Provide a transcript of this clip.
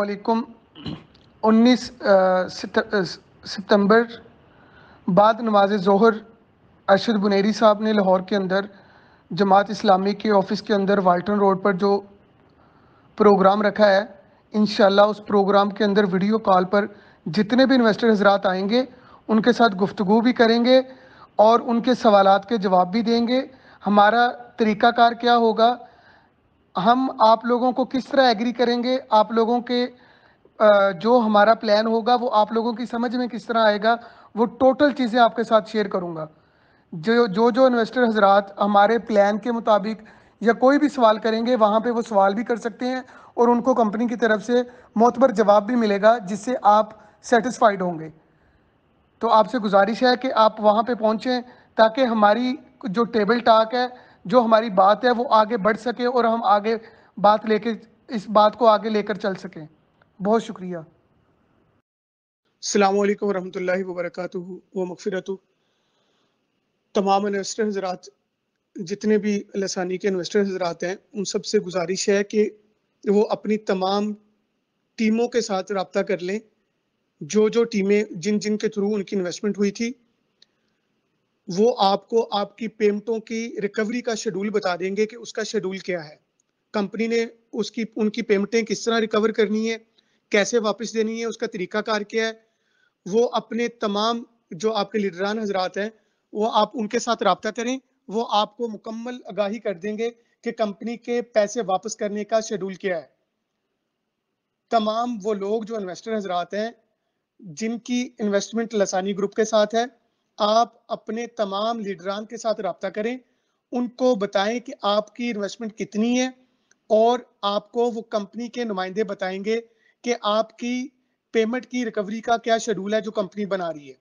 अलकुम उन्नीस सितंबर बाद नमाज़ ज़ोहर, अरशद बुनेरी साहब ने लाहौर के अंदर, जमात इस्लामी के ऑफ़िस के अंदर, वाल्टन रोड पर जो प्रोग्राम रखा है इन उस प्रोग्राम के अंदर वीडियो कॉल पर जितने भी इन्वेस्टर हजरात आएँगे, उनके साथ गुफ्तु भी करेंगे और उनके सवाल के जवाब भी देंगे। हमारा तरीक़ाकार क्या होगा? हम आप लोगों को किस तरह एग्री करेंगे? आप लोगों के जो हमारा प्लान होगा, वो आप लोगों की समझ में किस तरह आएगा, वो टोटल चीज़ें आपके साथ शेयर करूँगा। जो जो जो इन्वेस्टर हजरात हमारे प्लान के मुताबिक या कोई भी सवाल करेंगे, वहाँ पे वो सवाल भी कर सकते हैं और उनको कंपनी की तरफ़ से मोतबर जवाब भी मिलेगा, जिससे आप सेटिस्फाइड होंगे। तो आपसे गुजारिश है कि आप वहाँ पे पहुँचें, ताकि हमारी जो टेबल टाक है जो हमारी बात है वो आगे बढ़ सके और हम आगे बात लेके, इस बात को आगे लेकर चल सकें। बहुत शुक्रिया। अल्लाम वरहमल वबरक व मगफ़रत। तमाम इन्वेस्टर हजरात, जितने भी लसानी के इन्वेस्टर हजरात हैं, उन सबसे गुजारिश है कि वो अपनी तमाम टीमों के साथ रबता कर लें। जो जो टीमें जिन जिन के थ्रू उनकी इन्वेस्टमेंट हुई थी वो आपको आपकी पेमेंटों की रिकवरी का शेड्यूल बता देंगे कि उसका शेड्यूल क्या है। कंपनी ने उसकी, उनकी पेमेंटें किस तरह रिकवर करनी है, कैसे वापस देनी है, उसका तरीकाकार क्या है, वो अपने तमाम जो आपके लीडरान हजरात हैं, वो आप उनके साथ रबता करें, वो आपको मुकम्मल आगाही कर देंगे कि कंपनी के पैसे वापस करने का शेड्यूल क्या है। तमाम वो लोग जो इन्वेस्टर हजरात हैं, जिनकी इन्वेस्टमेंट लसानी ग्रुप के साथ है आप अपने तमाम लीडरान के साथ रबता करें। उनको बताएँ कि आपकी इन्वेस्टमेंट कितनी है और आपको वो कंपनी के नुमाइंदे बताएँगे कि आपकी पेमेंट की रिकवरी का क्या शेड्यूल है जो कंपनी बना रही है।